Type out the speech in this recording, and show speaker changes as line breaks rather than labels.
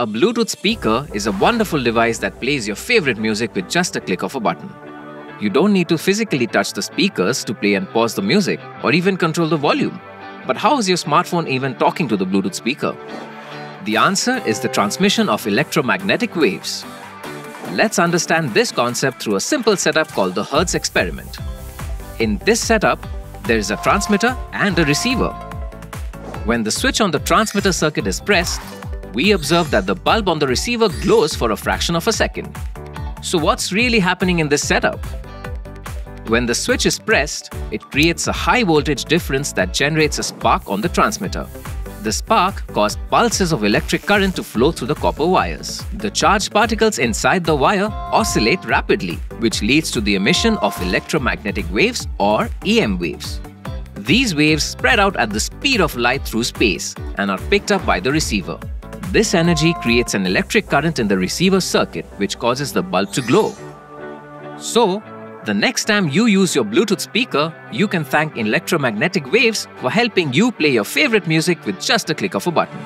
A Bluetooth speaker is a wonderful device that plays your favorite music with just a click of a button. You don't need to physically touch the speakers to play and pause the music or even control the volume. But how is your smartphone even talking to the Bluetooth speaker? The answer is the transmission of electromagnetic waves. Let's understand this concept through a simple setup called the Hertz experiment. In this setup, there is a transmitter and a receiver. When the switch on the transmitter circuit is pressed, we observe that the bulb on the receiver glows for a fraction of a second. So what's really happening in this setup? When the switch is pressed, it creates a high voltage difference that generates a spark on the transmitter. The spark caused pulses of electric current to flow through the copper wires. The charged particles inside the wire oscillate rapidly, which leads to the emission of electromagnetic waves or EM waves. These waves spread out at the speed of light through space and are picked up by the receiver. This energy creates an electric current in the receiver circuit which causes the bulb to glow. So, the next time you use your Bluetooth speaker, you can thank electromagnetic waves for helping you play your favorite music with just a click of a button.